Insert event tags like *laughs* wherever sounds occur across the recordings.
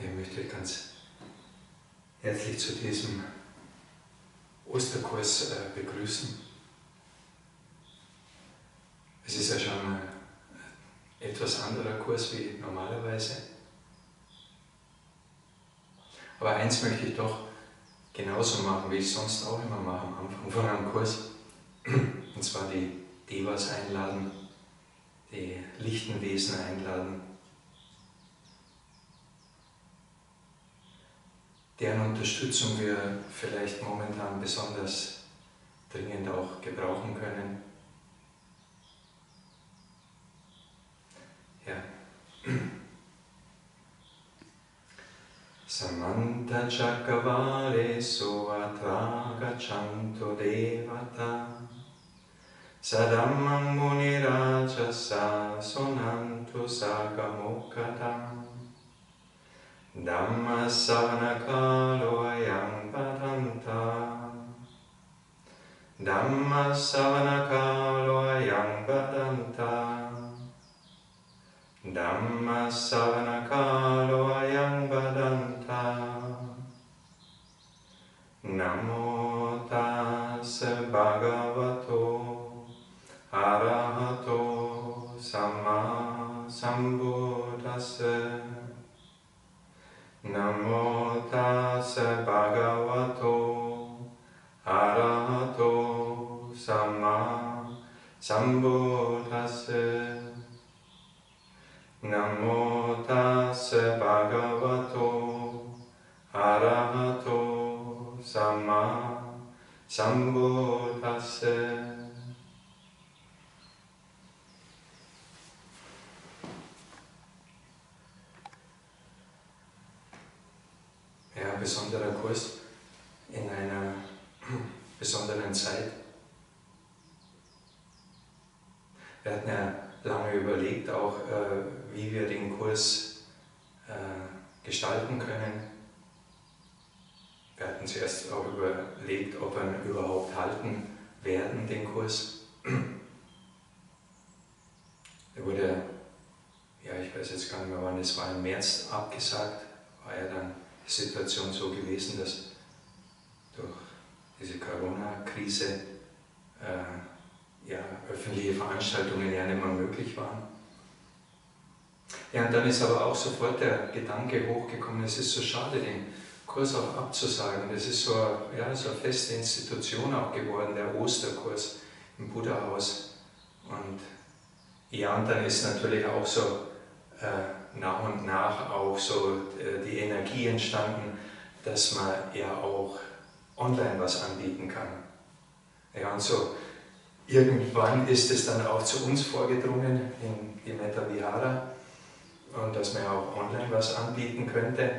Ich möchte ganz herzlich zu diesem Osterkurs äh, begrüßen. Es ist ja schon ein etwas anderer Kurs wie normalerweise. Aber eins möchte ich doch genauso machen, wie ich sonst auch immer mache am Anfang von einem Kurs. Und zwar die Devas einladen, die lichten Wesen einladen, deren Unterstützung wir vielleicht momentan besonders dringend auch gebrauchen können. Ja. Samanta Chakavale Suatra Gachanto Devata Sadammang Munirajasa Sonantu Sagamukadam Dhamma savanakaloyam patanta Dhamma savanakaloyam patanta Dhamma savanakaloyam Sama Sambuddhassa Namo Tassa Bhagavato. Arahato Sama. Sambuddhassa Ja, ein besonderer Kurs in einer *clears throat* besonderen Zeit. Wir hatten ja lange überlegt, auch äh, wie wir den Kurs äh, gestalten können. Wir hatten zuerst auch überlegt, ob wir ihn überhaupt halten werden, den Kurs. Er wurde, ja, ich weiß jetzt gar nicht mehr wann, es war im März abgesagt, war ja dann die Situation so gewesen, dass durch diese Corona-Krise äh, ja, öffentliche Veranstaltungen ja nicht mehr möglich waren. Ja, und dann ist aber auch sofort der Gedanke hochgekommen, es ist so schade, den Kurs auch abzusagen. Das ist so, ja, so eine feste Institution auch geworden, der Osterkurs im Buddha-Haus. Und ja, und dann ist natürlich auch so äh, nach und nach auch so äh, die Energie entstanden, dass man ja auch online was anbieten kann. Ja, und so irgendwann ist es dann auch zu uns vorgedrungen in die Metta Vihara und dass man ja auch online was anbieten könnte.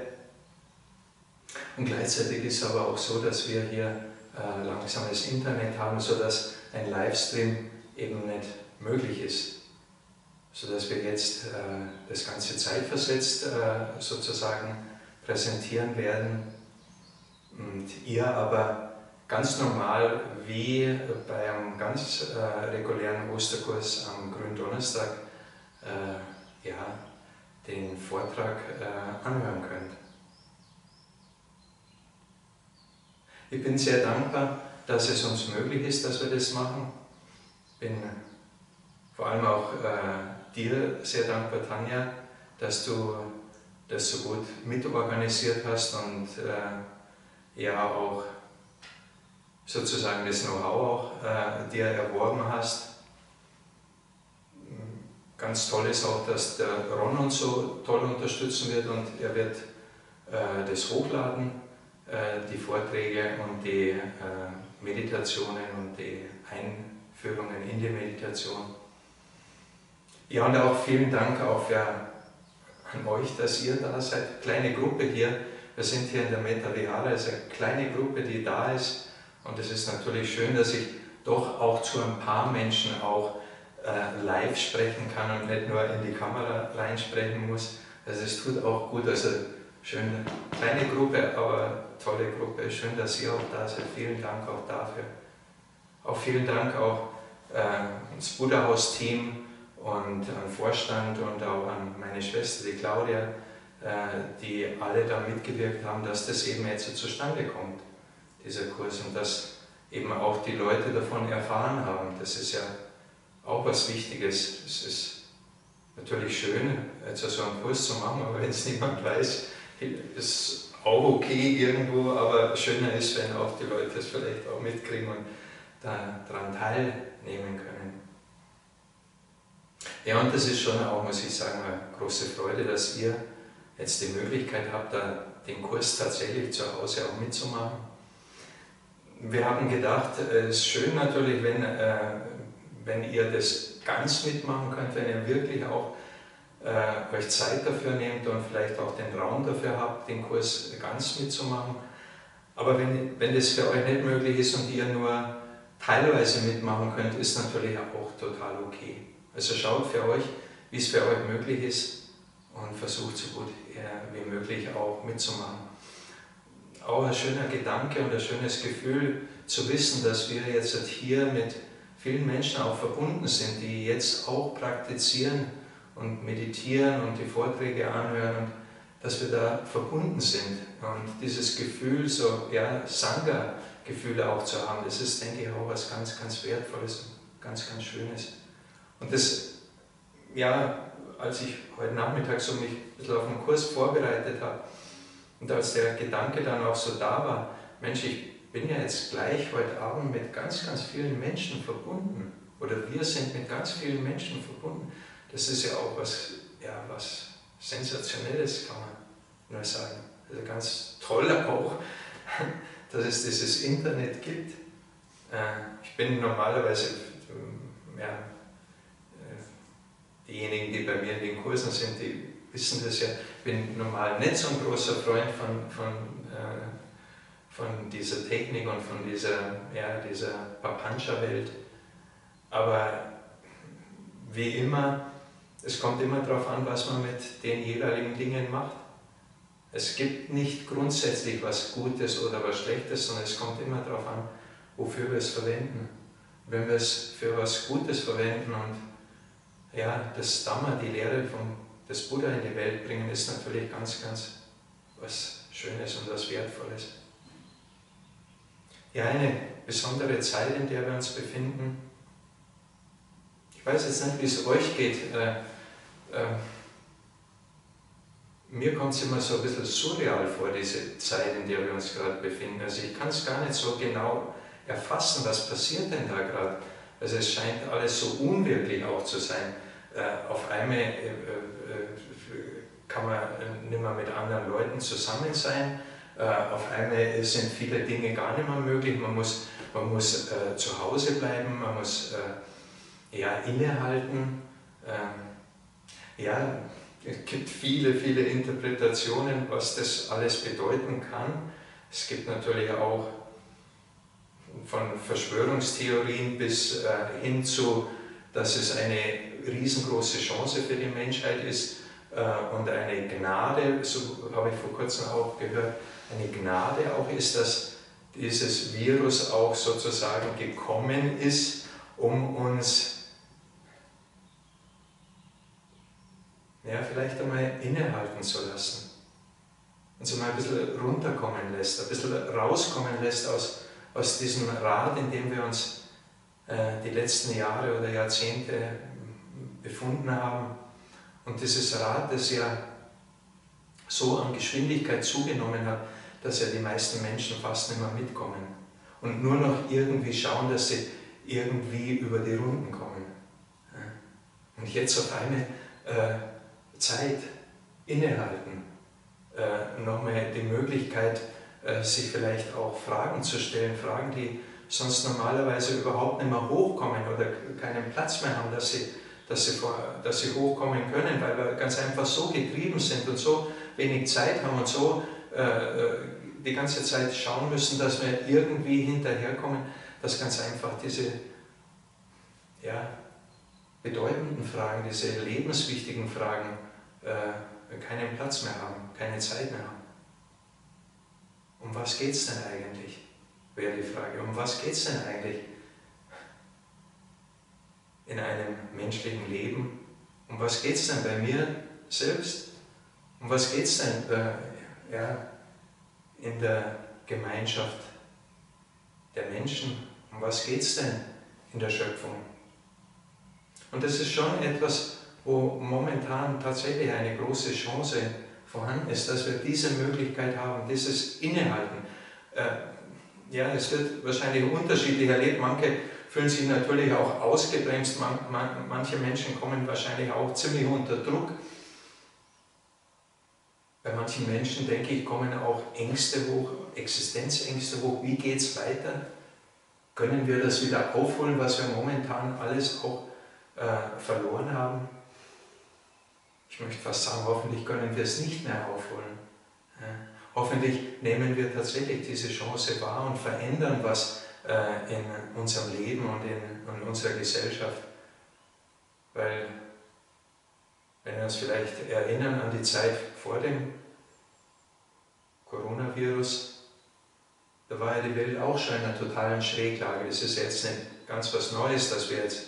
Und gleichzeitig ist es aber auch so, dass wir hier äh, langsames Internet haben, sodass ein Livestream eben nicht möglich ist. Sodass wir jetzt äh, das Ganze zeitversetzt äh, sozusagen präsentieren werden und ihr aber ganz normal wie bei einem ganz äh, regulären Osterkurs am Gründonnerstag äh, ja, den Vortrag äh, anhören könnt. Ich bin sehr dankbar, dass es uns möglich ist, dass wir das machen. Bin vor allem auch äh, dir sehr dankbar, Tanja, dass du das so gut mitorganisiert hast und äh, ja auch sozusagen das Know-how auch äh, dir erworben hast. Ganz toll ist auch, dass der Ron uns so toll unterstützen wird und er wird äh, das hochladen, äh, die Vorträge und die äh, Meditationen und die Einführungen in die Meditation. Ja, und auch vielen Dank auch für, an euch, dass ihr da seid. Kleine Gruppe hier. Wir sind hier in der Meta Vihara, es ist eine kleine Gruppe, die da ist. Und es ist natürlich schön, dass ich doch auch zu ein paar Menschen auch äh, live sprechen kann und nicht nur in die Kamera reinsprechen muss. Also es tut auch gut, also schöne kleine Gruppe, aber tolle Gruppe. Schön, dass ihr auch da seid. Vielen Dank auch dafür. Auch vielen Dank auch äh, ins Buddha-Haus-Team und an Vorstand und auch an meine Schwester, die Claudia, äh, die alle da mitgewirkt haben, dass das eben jetzt zustande kommt, dieser Kurs, und dass eben auch die Leute davon erfahren haben. Das ist ja auch was Wichtiges. Es ist natürlich schön, jetzt so einen Kurs zu machen, aber wenn es *laughs* niemand weiß, ist auch okay irgendwo, aber schöner ist, wenn auch die Leute es vielleicht auch mitkriegen und daran teilnehmen können. Ja, und das ist schon auch, muss ich sagen, eine große Freude, dass ihr jetzt die Möglichkeit habt, den Kurs tatsächlich zu Hause auch mitzumachen. Wir haben gedacht, es ist schön natürlich, wenn, äh, wenn ihr das ganz mitmachen könnt, wenn ihr wirklich auch äh, euch Zeit dafür nehmt und vielleicht auch den Raum dafür habt, den Kurs ganz mitzumachen. Aber wenn, wenn das für euch nicht möglich ist und ihr nur teilweise mitmachen könnt, ist natürlich auch total okay. Also schaut für euch, wie es für euch möglich ist und versucht so gut wie möglich auch mitzumachen. Auch ein schöner Gedanke und ein schönes Gefühl zu wissen, dass wir jetzt hier mit vielen Menschen auch verbunden sind, die jetzt auch praktizieren und meditieren und die Vorträge anhören und dass wir da verbunden sind. Und dieses Gefühl, so ja, Sangha-Gefühle auch zu haben, das ist, denke ich, auch was ganz, ganz Wertvolles und ganz, ganz Schönes. Und das, ja, als ich heute Nachmittag so mich ein bisschen auf den Kurs vorbereitet habe und als der Gedanke dann auch so da war, Mensch, ich bin ja jetzt gleich heute Abend mit ganz, ganz vielen Menschen verbunden oder wir sind mit ganz vielen Menschen verbunden das ist ja auch was, ja, was Sensationelles, kann man nur sagen. Also ganz toll auch, *laughs* dass es dieses Internet gibt. Äh, ich bin normalerweise, ja, äh, diejenigen, die bei mir in den Kursen sind, die wissen das ja, bin normal nicht so ein großer Freund von, von, äh, von dieser Technik und von dieser, ja, dieser Papancha-Welt. Aber wie immer es kommt immer darauf an, was man mit den jeweiligen Dingen macht. Es gibt nicht grundsätzlich was Gutes oder was Schlechtes, sondern es kommt immer darauf an, wofür wir es verwenden. Wenn wir es für was Gutes verwenden und ja, das Dhamma, die Lehre vom, des Buddha in die Welt bringen, ist natürlich ganz, ganz was Schönes und was Wertvolles. Ja, eine besondere Zeit, in der wir uns befinden. Ich weiß jetzt nicht, wie es euch geht. Äh, äh, mir kommt es immer so ein bisschen surreal vor, diese Zeit, in der wir uns gerade befinden. Also ich kann es gar nicht so genau erfassen, was passiert denn da gerade. Also es scheint alles so unwirklich auch zu sein. Äh, auf einmal äh, äh, kann man nicht mehr mit anderen Leuten zusammen sein. Auf einmal sind viele Dinge gar nicht mehr möglich. Man muss, man muss zu Hause bleiben, man muss ja, innehalten. Ähm, ja, es gibt viele, viele Interpretationen, was das alles bedeuten kann. Es gibt natürlich auch von Verschwörungstheorien bis hin zu, dass es eine riesengroße Chance für die Menschheit ist äh, und eine Gnade, so habe ich vor kurzem auch gehört, eine Gnade auch ist, dass dieses Virus auch sozusagen gekommen ist, um uns ja, vielleicht einmal innehalten zu lassen. Und so mal ein bisschen runterkommen lässt, ein bisschen rauskommen lässt aus, aus diesem Rad, in dem wir uns äh, die letzten Jahre oder Jahrzehnte befunden haben. Und dieses Rad, das ja so an Geschwindigkeit zugenommen hat, dass ja die meisten Menschen fast nicht mehr mitkommen und nur noch irgendwie schauen, dass sie irgendwie über die Runden kommen. Und jetzt auf einmal äh, Zeit innehalten, äh, nochmal die Möglichkeit, äh, sich vielleicht auch Fragen zu stellen, Fragen, die sonst normalerweise überhaupt nicht mehr hochkommen oder keinen Platz mehr haben, dass sie, dass sie, vor, dass sie hochkommen können, weil wir ganz einfach so getrieben sind und so wenig Zeit haben und so äh, äh die ganze Zeit schauen müssen, dass wir irgendwie hinterherkommen, dass ganz einfach diese ja, bedeutenden Fragen, diese lebenswichtigen Fragen äh, keinen Platz mehr haben, keine Zeit mehr haben. Um was geht es denn eigentlich? Wäre die Frage. Um was geht es denn eigentlich in einem menschlichen Leben? Um was geht es denn bei mir selbst? Um was geht es denn äh, ja, in der Gemeinschaft der Menschen? Um was geht es denn in der Schöpfung? Und das ist schon etwas, wo momentan tatsächlich eine große Chance vorhanden ist, dass wir diese Möglichkeit haben, dieses Innehalten. Äh, ja, es wird wahrscheinlich unterschiedlich erlebt. Manche fühlen sich natürlich auch ausgebremst, man, man, manche Menschen kommen wahrscheinlich auch ziemlich unter Druck. Bei manchen Menschen, denke ich, kommen auch Ängste hoch, Existenzängste hoch. Wie geht es weiter? Können wir das wieder aufholen, was wir momentan alles auch äh, verloren haben? Ich möchte fast sagen, hoffentlich können wir es nicht mehr aufholen. Ja. Hoffentlich nehmen wir tatsächlich diese Chance wahr und verändern was in unserem Leben und in, in unserer Gesellschaft. Weil, wenn wir uns vielleicht erinnern an die Zeit vor dem Coronavirus, da war ja die Welt auch schon in einer totalen Schräglage. Das ist jetzt nicht ganz was Neues, dass wir jetzt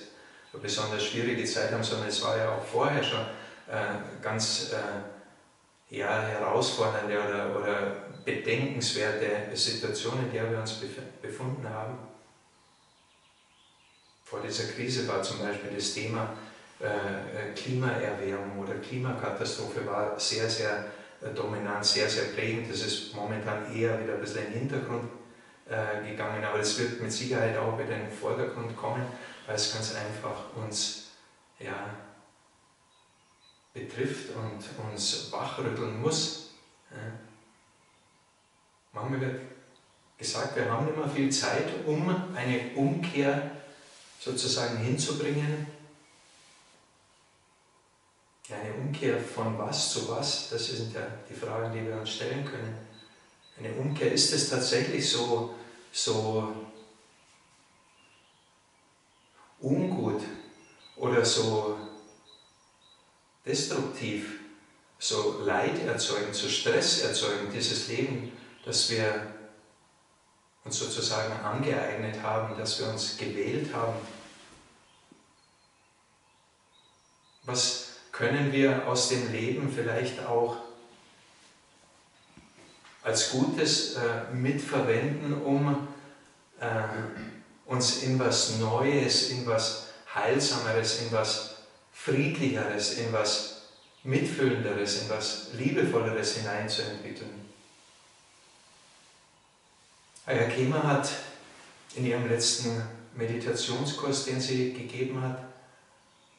eine besonders schwierige Zeit haben, sondern es war ja auch vorher schon äh, ganz äh, ja, herausfordernde oder, oder bedenkenswerte Situation, in der wir uns befunden haben. Vor dieser Krise war zum Beispiel das Thema äh, äh, Klimaerwärmung oder Klimakatastrophe war sehr, sehr äh, dominant, sehr, sehr prägend. Das ist momentan eher wieder ein bisschen in den Hintergrund gegangen, aber es wird mit Sicherheit auch wieder in den Vordergrund kommen, weil es ganz einfach uns ja, betrifft und uns wachrütteln muss. Ja. Manchmal wird gesagt, wir haben nicht mehr viel Zeit, um eine Umkehr sozusagen hinzubringen. Eine Umkehr von was zu was, das sind ja die Fragen, die wir uns stellen können. Eine Umkehr, ist es tatsächlich so, so ungut oder so destruktiv, so Leid erzeugen, so Stress erzeugen, dieses Leben, das wir uns sozusagen angeeignet haben, dass wir uns gewählt haben. Was können wir aus dem Leben vielleicht auch als Gutes äh, mitverwenden, um äh, uns in was Neues, in was Heilsameres, in was Friedlicheres, in was Mitfüllenderes, in was Liebevolleres hineinzuentwickeln. Aya Kema hat in ihrem letzten Meditationskurs, den sie gegeben hat,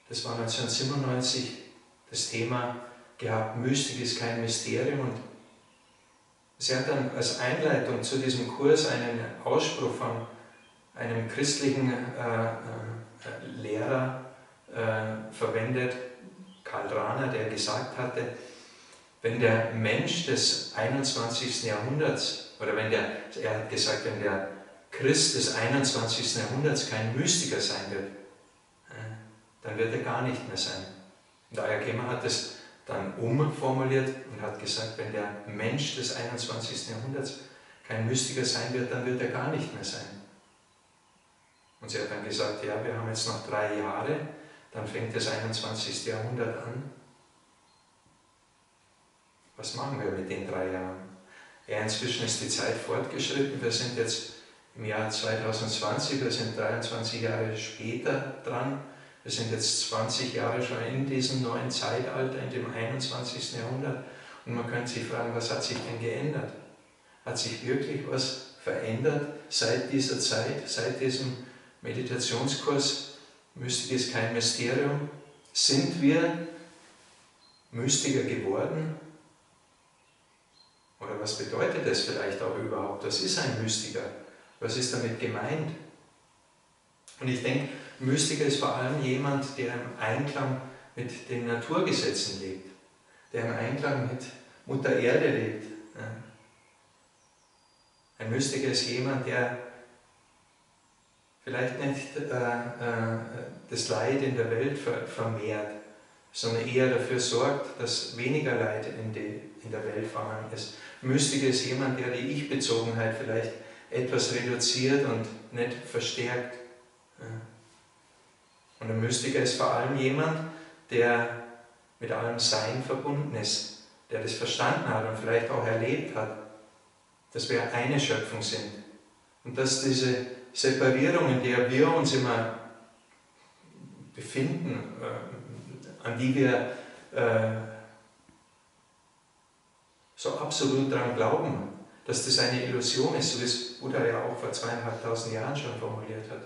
das war 1997, das Thema gehabt, Mystik ist kein Mysterium und sie hat dann als Einleitung zu diesem Kurs einen Ausspruch von einem christlichen äh, äh, Lehrer äh, verwendet, Karl Rahner, der gesagt hatte, wenn der Mensch des 21. Jahrhunderts, oder wenn der, er hat gesagt, wenn der Christ des 21. Jahrhunderts kein Mystiker sein wird, äh, dann wird er gar nicht mehr sein. Und Aya Kemmer hat es dann umformuliert und hat gesagt, wenn der Mensch des 21. Jahrhunderts kein Mystiker sein wird, dann wird er gar nicht mehr sein. Und sie hat dann gesagt, ja, wir haben jetzt noch drei Jahre, dann fängt das 21. Jahrhundert an. Was machen wir mit den drei Jahren? Ja, inzwischen ist die Zeit fortgeschritten. Wir sind jetzt im Jahr 2020, wir sind 23 Jahre später dran. Wir sind jetzt 20 Jahre schon in diesem neuen Zeitalter, in dem 21. Jahrhundert. Und man könnte sich fragen, was hat sich denn geändert? Hat sich wirklich was verändert seit dieser Zeit, seit diesem Meditationskurs? Mystik ist kein Mysterium. Sind wir Mystiker geworden? Oder was bedeutet das vielleicht auch überhaupt? Was ist ein Mystiker? Was ist damit gemeint? Und ich denke, Mystiker ist vor allem jemand, der im Einklang mit den Naturgesetzen lebt, der im Einklang mit Mutter Erde lebt. Ein Mystiker ist jemand, der vielleicht nicht äh, äh, das Leid in der Welt vermehrt, sondern eher dafür sorgt, dass weniger Leid in, die, in der Welt vorhanden ist. Mystiker ist jemand, der die Ich-Bezogenheit vielleicht etwas reduziert und nicht verstärkt. Und ein Mystiker ist vor allem jemand, der mit allem Sein verbunden ist, der das verstanden hat und vielleicht auch erlebt hat, dass wir eine Schöpfung sind und dass diese Separierung, in der wir uns immer befinden, äh, an die wir äh, so absolut daran glauben, dass das eine Illusion ist, so wie es Buddha ja auch vor zweieinhalbtausend Jahren schon formuliert hat.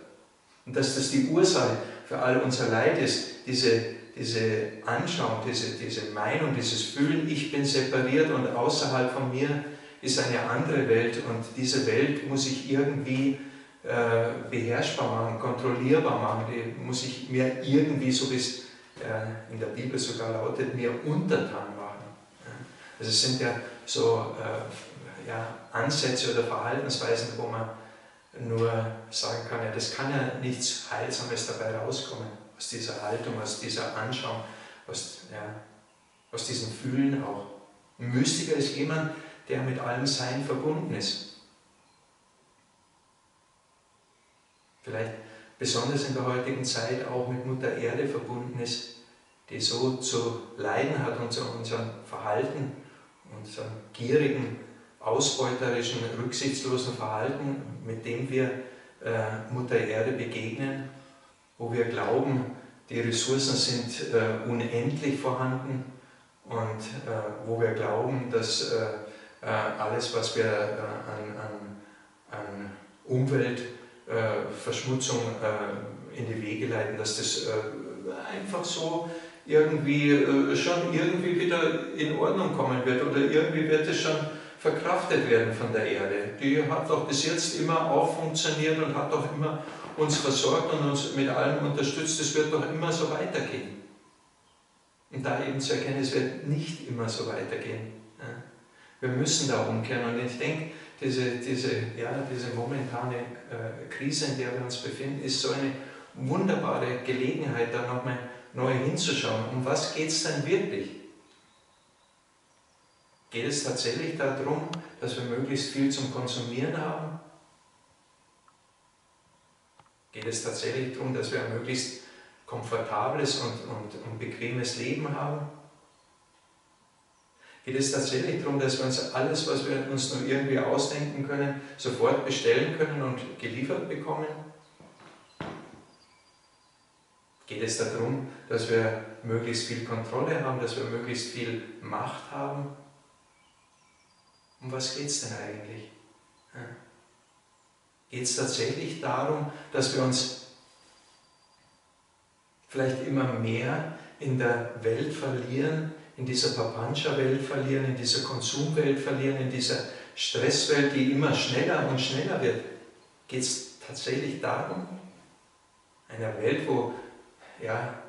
Und dass das die Ursache für all unser Leid ist, diese, diese Anschauung, diese, diese Meinung, dieses Fühlen, ich bin separiert und außerhalb von mir ist eine andere Welt und diese Welt muss ich irgendwie äh, beherrschbar machen, kontrollierbar machen, die muss ich mir irgendwie, so wie es in der Bibel sogar lautet, mir untertan machen. Also es sind ja so äh, ja, Ansätze oder Verhaltensweisen, wo man nur sagen kann, ja, das kann ja nichts Heilsames dabei rauskommen, aus dieser Haltung, aus dieser Anschauung, aus, ja, aus diesem Fühlen auch. Ein Mystiker ist jemand, der mit allem Sein verbunden ist. Vielleicht besonders in der heutigen Zeit auch mit Mutter Erde verbunden ist, die so zu leiden hat unter unserem Verhalten, unserem gierigen, ausbeuterischen, rücksichtslosen Verhalten, mit dem wir äh, Mutter Erde begegnen, wo wir glauben, die Ressourcen sind äh, unendlich vorhanden und äh, wo wir glauben, dass äh, äh, alles, was wir äh, an, an, an Umweltverschmutzung in die Wege leiten, dass das einfach so irgendwie schon irgendwie wieder in Ordnung kommen wird oder irgendwie wird es schon verkraftet werden von der Erde. Die hat doch bis jetzt immer auch funktioniert und hat doch immer uns versorgt und uns mit allem unterstützt. Es wird doch immer so weitergehen. Und da eben zu erkennen, es wird nicht immer so weitergehen. Wir müssen da umkehren. Und ich denke, diese, diese, ja, diese momentane äh, Krise, in der wir uns befinden, ist so eine wunderbare Gelegenheit, da nochmal neu hinzuschauen. Um was geht es denn wirklich? Geht es tatsächlich darum, dass wir möglichst viel zum Konsumieren haben? Geht es tatsächlich darum, dass wir ein möglichst komfortables und, und, und bequemes Leben haben? Geht es tatsächlich darum, dass wir uns alles, was wir uns nur irgendwie ausdenken können, sofort bestellen können und geliefert bekommen? Geht es darum, dass wir möglichst viel Kontrolle haben, dass wir möglichst viel Macht haben? Um was geht es denn eigentlich? Geht es tatsächlich darum, dass wir uns vielleicht immer mehr in der Welt verlieren, in dieser Papancha-Welt verlieren, in dieser Konsumwelt verlieren, in dieser Stresswelt, die immer schneller und schneller wird? Geht es tatsächlich darum? Einer Welt, wo ja,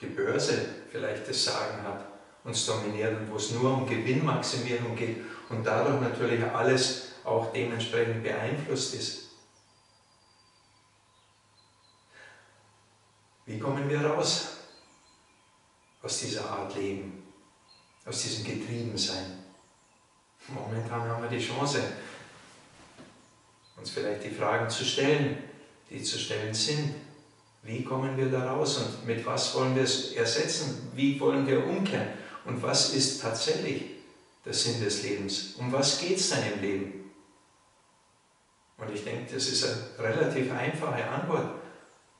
die Börse vielleicht das Sagen hat, uns dominiert und wo es nur um Gewinnmaximierung geht und dadurch natürlich alles auch dementsprechend beeinflusst ist. Wie kommen wir raus aus dieser Art Leben, aus diesem Getriebensein? Momentan haben wir die Chance, uns vielleicht die Fragen zu stellen, die zu stellen sind. Wie kommen wir da raus und mit was wollen wir es ersetzen? Wie wollen wir umkehren? Und was ist tatsächlich der Sinn des Lebens? Um was geht es denn im Leben? Und ich denke, das ist eine relativ einfache Antwort,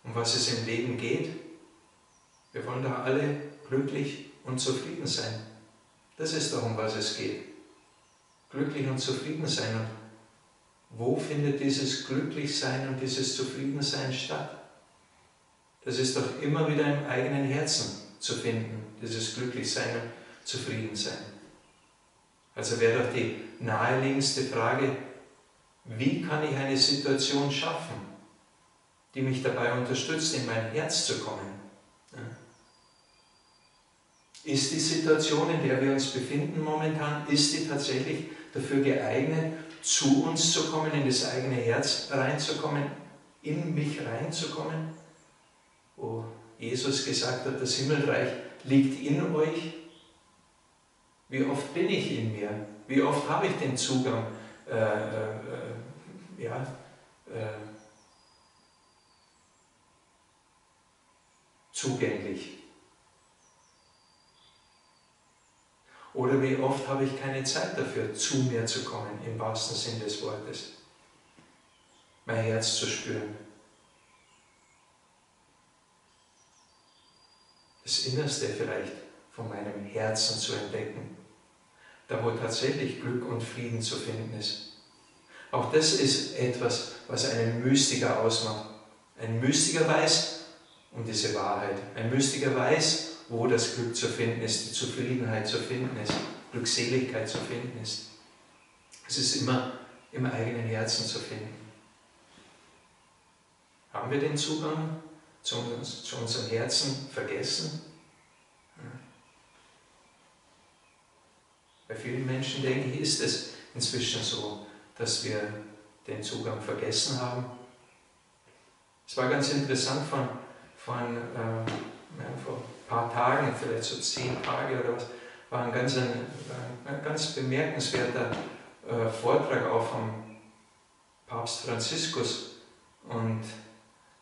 um was es im Leben geht. Wir wollen da alle glücklich und zufrieden sein. Das ist doch, um was es geht. Glücklich und zufrieden sein. Und wo findet dieses Glücklichsein und dieses Zufriedensein statt? Das ist doch immer wieder im eigenen Herzen zu finden, dieses Glücklichsein und Zufriedensein. Also wäre doch die naheliegendste Frage, wie kann ich eine Situation schaffen, die mich dabei unterstützt, in mein Herz zu kommen? Ist die Situation, in der wir uns befinden momentan, ist die tatsächlich dafür geeignet, zu uns zu kommen, in das eigene Herz reinzukommen, in mich reinzukommen? wo Jesus gesagt hat, das Himmelreich liegt in euch. Wie oft bin ich in mir? Wie oft habe ich den Zugang? Äh, äh, ja, äh, zugänglich? Oder wie oft habe ich keine Zeit dafür, zu mir zu kommen, im wahrsten Sinn des Wortes, mein Herz zu spüren. Das Innerste vielleicht von meinem Herzen zu entdecken, da wo tatsächlich Glück und Frieden zu finden ist. Auch das ist etwas, was einen Mystiker ausmacht. Ein Mystiker weiß um diese Wahrheit. Ein Mystiker weiß, wo das Glück zu finden ist, die Zufriedenheit zu finden ist, Glückseligkeit zu finden ist. Es ist immer im eigenen Herzen zu finden. Haben wir den Zugang zu, zu unserem Herzen vergessen? Bei vielen Menschen, denke ich, ist es inzwischen so, dass wir den Zugang vergessen haben. Es war ganz interessant von, von äh, vor ein paar Tagen, vielleicht so zehn Tage oder was, war ein ganz, ein, ein ganz bemerkenswerter äh, Vortrag auch vom Papst Franziskus. Und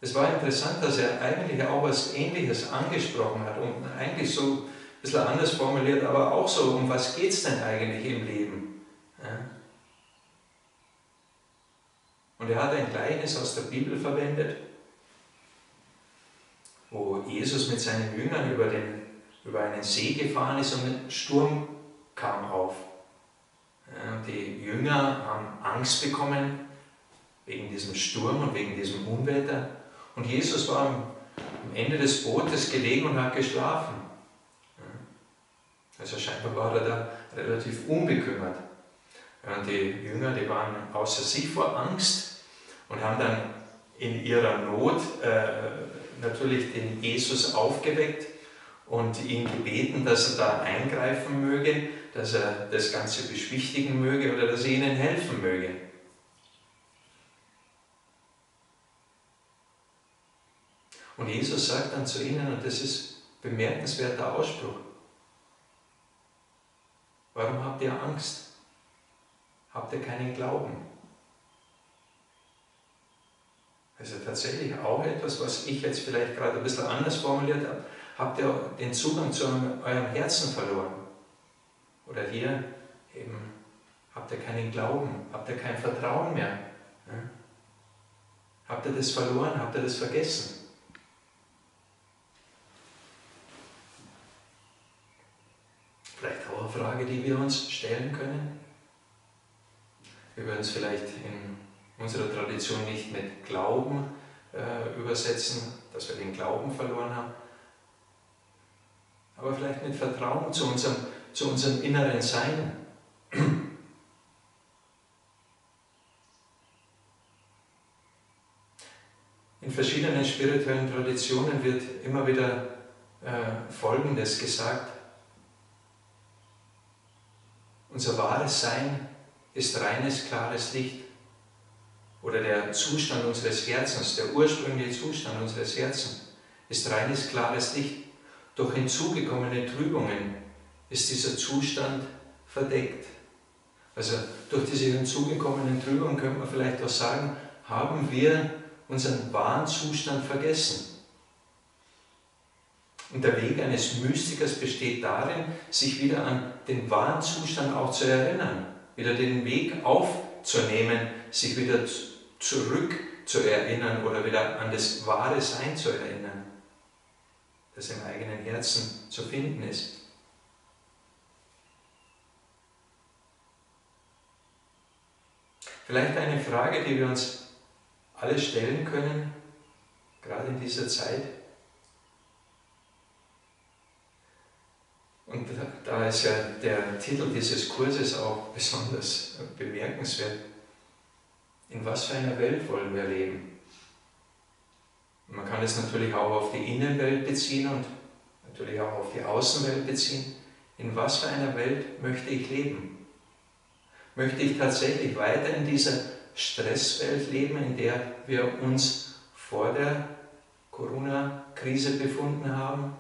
es war interessant, dass er eigentlich auch was Ähnliches angesprochen hat und eigentlich so ein bisschen anders formuliert, aber auch so, um was geht es denn eigentlich im Leben? Ja? Und er hat ein Gleichnis aus der Bibel verwendet wo Jesus mit seinen Jüngern über, den, über einen See gefahren ist und ein Sturm kam auf. Die Jünger haben Angst bekommen wegen diesem Sturm und wegen diesem Unwetter. Und Jesus war am Ende des Bootes gelegen und hat geschlafen. Also scheinbar war er da relativ unbekümmert. Und die Jünger, die waren außer sich vor Angst und haben dann in ihrer Not äh, natürlich den Jesus aufgeweckt und ihn gebeten, dass er da eingreifen möge, dass er das Ganze beschwichtigen möge oder dass er ihnen helfen möge. Und Jesus sagt dann zu ihnen, und das ist bemerkenswerter Ausspruch, warum habt ihr Angst? Habt ihr keinen Glauben? Also tatsächlich auch etwas, was ich jetzt vielleicht gerade ein bisschen anders formuliert habe. Habt ihr den Zugang zu eurem Herzen verloren? Oder hier eben, habt ihr keinen Glauben? Habt ihr kein Vertrauen mehr? Habt ihr das verloren? Habt ihr das vergessen? Vielleicht auch eine Frage, die wir uns stellen können. Wir würden es vielleicht in unserer Tradition nicht mit Glauben äh, übersetzen, dass wir den Glauben verloren haben, aber vielleicht mit Vertrauen zu unserem, zu unserem inneren Sein. In verschiedenen spirituellen Traditionen wird immer wieder äh, Folgendes gesagt. Unser wahres Sein ist reines, klares Licht oder der Zustand unseres Herzens, der ursprüngliche Zustand unseres Herzens, ist reines, klares Licht. Durch hinzugekommene Trübungen ist dieser Zustand verdeckt. Also durch diese hinzugekommenen Trübungen könnte man vielleicht auch sagen, haben wir unseren wahren Zustand vergessen. Und der Weg eines Mystikers besteht darin, sich wieder an den wahren Zustand auch zu erinnern, wieder den Weg aufzunehmen, sich wieder zurück zu erinnern oder wieder an das wahre Sein zu erinnern, das im eigenen Herzen zu finden ist. Vielleicht eine Frage, die wir uns alle stellen können, gerade in dieser Zeit. Und da ist ja der Titel dieses Kurses auch besonders bemerkenswert in was für einer Welt wollen wir leben? Man kann es natürlich auch auf die Innenwelt beziehen und natürlich auch auf die Außenwelt beziehen. In was für einer Welt möchte ich leben? Möchte ich tatsächlich weiter in dieser Stresswelt leben, in der wir uns vor der Corona-Krise befunden haben?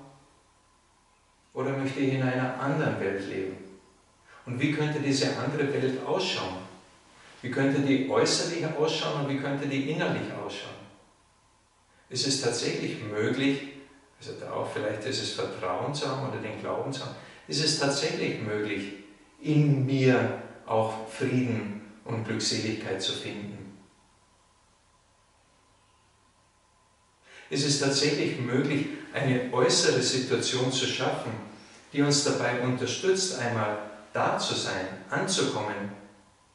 Oder möchte ich in einer anderen Welt leben? Und wie könnte diese andere Welt ausschauen? Wie könnte die äußerlich ausschauen und wie könnte die innerlich ausschauen? Es ist tatsächlich möglich, also da auch vielleicht dieses Vertrauen zu haben oder den Glauben zu haben, ist es tatsächlich möglich, in mir auch Frieden und Glückseligkeit zu finden. Ist es tatsächlich möglich, eine äußere Situation zu schaffen, die uns dabei unterstützt, einmal da zu sein, anzukommen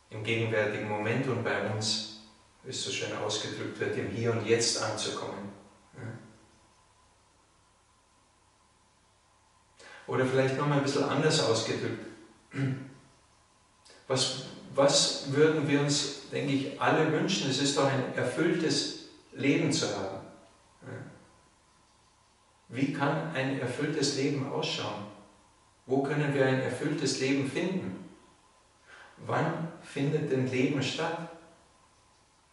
im gegenwärtigen Moment und bei uns, wie es so schön ausgedrückt wird, im Hier und Jetzt anzukommen. Oder vielleicht nochmal ein bisschen anders ausgedrückt. Was, was würden wir uns, denke ich, alle wünschen? Es ist doch ein erfülltes Leben zu haben. Wie kann ein erfülltes Leben ausschauen? Wo können wir ein erfülltes Leben finden? Wann findet denn Leben statt?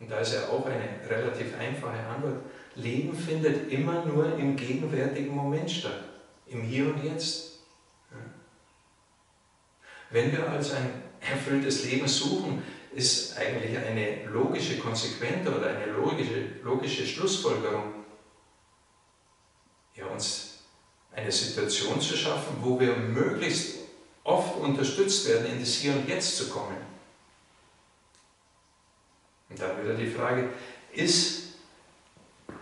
Und da ist ja auch eine relativ einfache Antwort. Leben findet immer nur im gegenwärtigen Moment statt, im Hier und Jetzt. Wenn wir also ein erfülltes Leben suchen, ist eigentlich eine logische Konsequenz oder eine logische, logische Schlussfolgerung, ja, uns eine Situation zu schaffen, wo wir möglichst oft unterstützt werden, in das Hier und Jetzt zu kommen. Und dann wieder die Frage, ist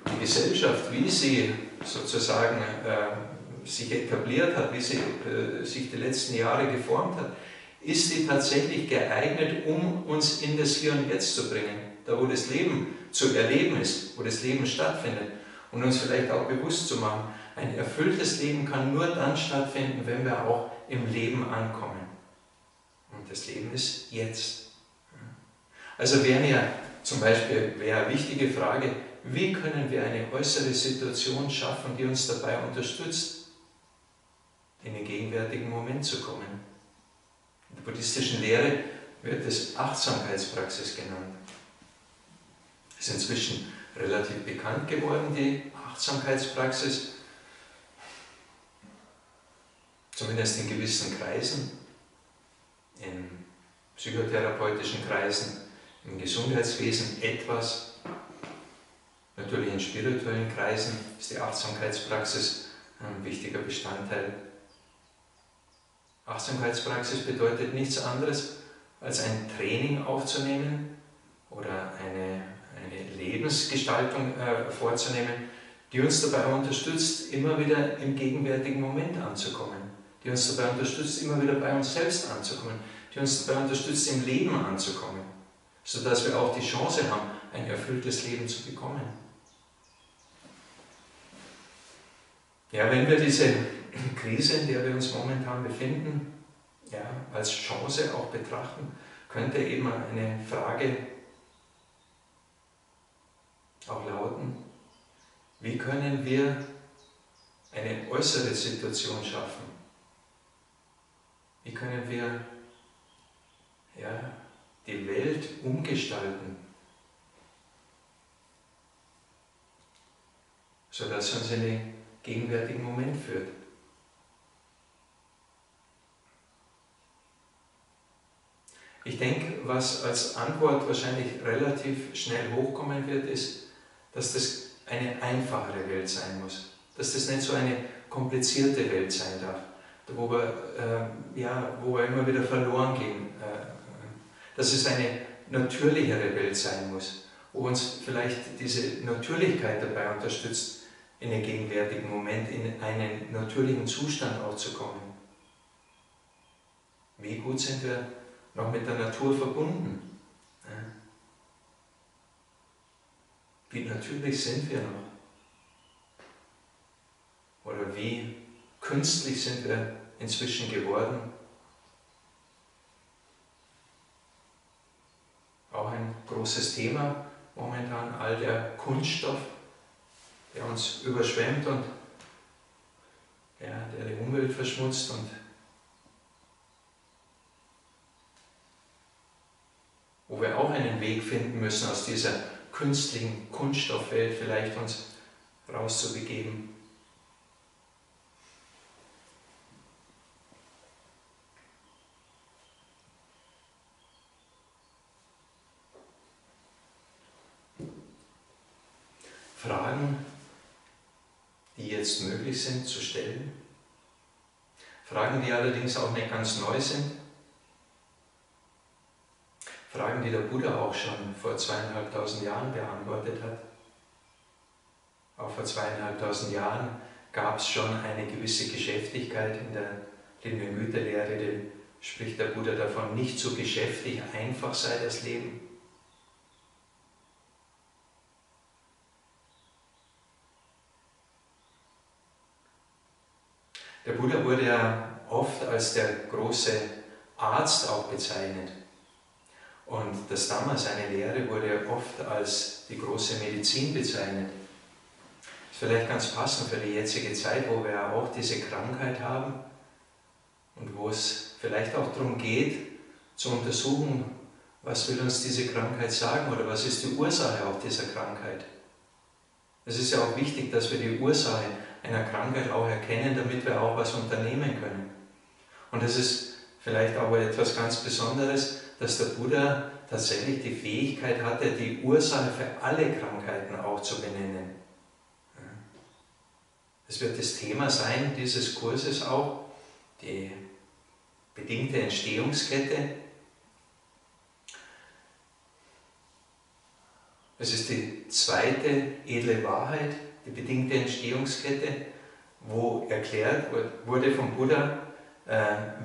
die Gesellschaft, wie sie sozusagen äh, sich etabliert hat, wie sie äh, sich die letzten Jahre geformt hat, ist sie tatsächlich geeignet, um uns in das Hier und Jetzt zu bringen, da wo das Leben zu erleben ist, wo das Leben stattfindet und uns vielleicht auch bewusst zu machen, ein erfülltes Leben kann nur dann stattfinden, wenn wir auch im Leben ankommen. Und das Leben ist jetzt. Also wäre ja zum Beispiel wäre eine wichtige Frage, wie können wir eine äußere Situation schaffen, die uns dabei unterstützt, in den gegenwärtigen Moment zu kommen. In der buddhistischen Lehre wird es Achtsamkeitspraxis genannt. Es ist inzwischen relativ bekannt geworden, die Achtsamkeitspraxis, zumindest in gewissen Kreisen, in psychotherapeutischen Kreisen, im Gesundheitswesen etwas. Natürlich in spirituellen Kreisen ist die Achtsamkeitspraxis ein wichtiger Bestandteil. Achtsamkeitspraxis bedeutet nichts anderes, als ein Training aufzunehmen oder eine, eine Lebensgestaltung äh, vorzunehmen, die uns dabei unterstützt, immer wieder im gegenwärtigen Moment anzukommen, die uns dabei unterstützt, immer wieder bei uns selbst anzukommen, die uns dabei unterstützt, im Leben anzukommen, sodass wir auch die Chance haben, ein erfülltes Leben zu bekommen. Ja, wenn wir diese *clears throat* Krise, in der wir uns momentan befinden, ja, als Chance auch betrachten, könnte eben eine Frage auch lauten, wie können wir eine äußere Situation schaffen? Wie können wir ja, die Welt umgestalten, sodass sie uns in den gegenwärtigen Moment führt? Ich denke, was als Antwort wahrscheinlich relativ schnell hochkommen wird, ist, dass das eine einfachere Welt sein muss. Dass das nicht so eine komplizierte Welt sein darf, wo wir, äh, ja, wo wir immer wieder verloren gehen. Äh, dass es eine natürlichere Welt sein muss, wo uns vielleicht diese Natürlichkeit dabei unterstützt, in den gegenwärtigen Moment in einen natürlichen Zustand auch zu kommen. Wie gut sind wir noch mit der Natur verbunden. Wie natürlich sind wir noch? Oder wie künstlich sind wir inzwischen geworden? Auch ein großes Thema momentan, all der Kunststoff, der uns überschwemmt und ja, der die Umwelt verschmutzt und wo wir auch einen Weg finden müssen, aus dieser künstlichen Kunststoffwelt vielleicht uns rauszubegeben. Fragen, die jetzt möglich sind, zu stellen. Fragen, die allerdings auch nicht ganz neu sind. Fragen, die der Buddha auch schon vor zweieinhalbtausend Jahren beantwortet hat. Auch vor zweieinhalbtausend Jahren gab es schon eine gewisse Geschäftigkeit in der liebenden Güterlehre, denn spricht der Buddha davon, nicht so geschäftig, einfach sei das Leben. Der Buddha wurde ja oft als der große Arzt auch bezeichnet. Und das Dhamma, seine Lehre, wurde oft als die große Medizin bezeichnet. Ist vielleicht ganz passend für die jetzige Zeit, wo wir ja auch diese Krankheit haben und wo es vielleicht auch darum geht, zu untersuchen, was will uns diese Krankheit sagen oder was ist die Ursache auch dieser Krankheit. Es ist ja auch wichtig, dass wir die Ursache einer Krankheit auch erkennen, damit wir auch was unternehmen können. Und es ist vielleicht auch etwas ganz Besonderes, dass der Buddha tatsächlich die Fähigkeit hatte, die Ursache für alle Krankheiten auch zu benennen. Es wird das Thema sein dieses Kurses auch, die bedingte Entstehungskette. Es ist die zweite edle Wahrheit, die bedingte Entstehungskette, wo erklärt wurde vom Buddha, äh,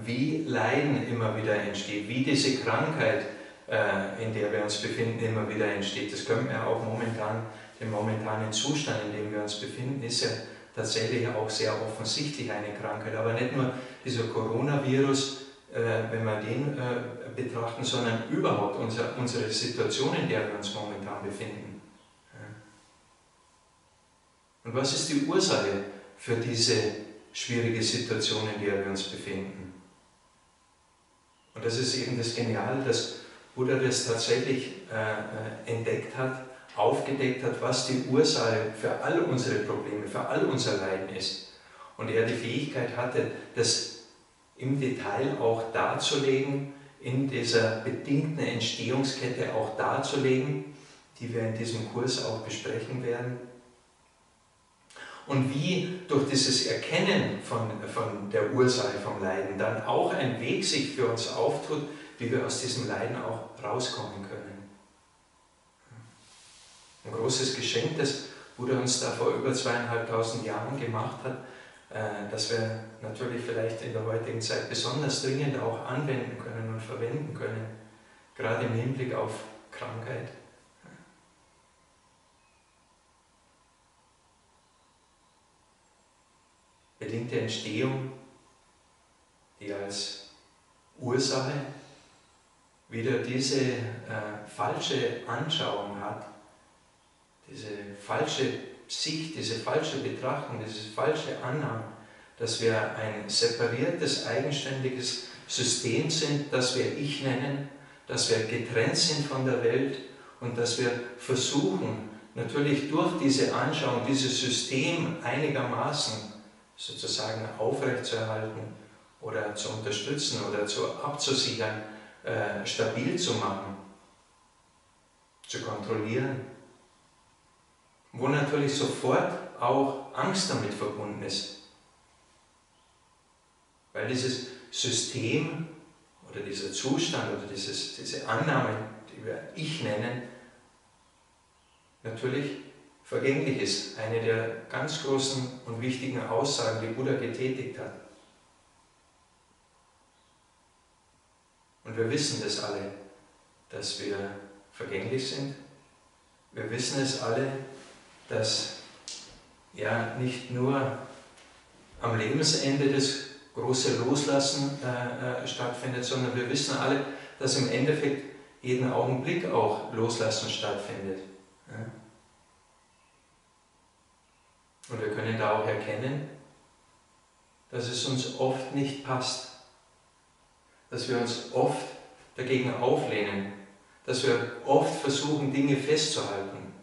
wie Leiden immer wieder entsteht, wie diese Krankheit, äh, in der wir uns befinden, immer wieder entsteht. Das können wir auch momentan, den momentanen Zustand, in dem wir uns befinden, ist ja tatsächlich auch sehr offensichtlich eine Krankheit. Aber nicht nur dieser Coronavirus, äh, wenn wir den betrachten, sondern überhaupt unsere Situation, in der wir uns momentan befinden. Und was ist die Ursache für diese schwierige Situation, in der wir uns befinden? Und das ist eben das Geniale, dass Buddha das tatsächlich äh, entdeckt hat, aufgedeckt hat, was die Ursache für all unsere Probleme, für all unser Leiden ist. Und er die Fähigkeit hatte, das im Detail auch darzulegen, in dieser bedingten Entstehungskette auch darzulegen, die wir in diesem Kurs auch besprechen werden und wie durch dieses Erkennen von, von der Ursache vom Leiden dann auch ein Weg sich für uns auftut, wie wir aus diesem Leiden auch rauskommen können. Ein großes Geschenk, das Buddha uns da vor über zweieinhalbtausend Jahren gemacht hat, äh, das wir natürlich vielleicht in der heutigen Zeit besonders dringend auch anwenden können und verwenden können, gerade im Hinblick auf Krankheit. Bedingte Entstehung, die als Ursache wieder diese äh, falsche Anschauung hat, diese falsche Sicht, diese falsche Betrachtung, diese falsche Annahme, dass wir ein separiertes, eigenständiges System sind, das wir Ich nennen, dass wir getrennt sind von der Welt und dass wir versuchen, natürlich durch diese Anschauung, dieses System einigermaßen sozusagen aufrechtzuerhalten oder zu unterstützen oder zu abzusichern, äh, stabil zu machen, zu kontrollieren. Wo natürlich sofort auch Angst damit verbunden ist. Weil dieses System oder dieser Zustand oder dieses, diese Annahme, die wir Ich nennen, natürlich vergänglich ist. Eine der ganz großen und wichtigen Aussagen, die Buddha getätigt hat. Und wir wissen das alle, dass wir vergänglich sind. Wir wissen es alle, dass ja nicht nur am Lebensende das große Loslassen äh, äh, stattfindet, sondern wir wissen alle, dass im Endeffekt jeden Augenblick auch Loslassen stattfindet. Ja? Und wir können da auch erkennen, dass es uns oft nicht passt, dass wir uns oft dagegen auflehnen, dass wir oft versuchen, Dinge festzuhalten,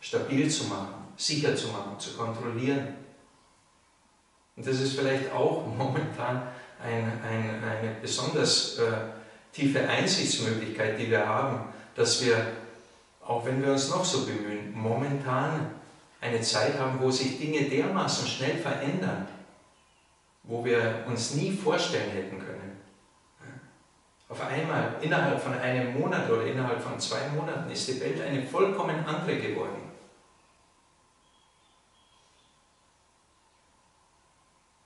stabil zu machen, sicher zu machen, zu kontrollieren. Und das ist vielleicht auch *laughs* momentan ein, ein, eine besonders äh, tiefe Einsichtsmöglichkeit, die wir haben, dass wir, auch wenn wir uns noch so bemühen, momentan eine Zeit haben, wo sich Dinge dermaßen schnell verändern, wo wir uns nie vorstellen hätten können. Auf einmal, innerhalb von einem Monat oder innerhalb von zwei Monaten, ist die Welt eine vollkommen andere geworden.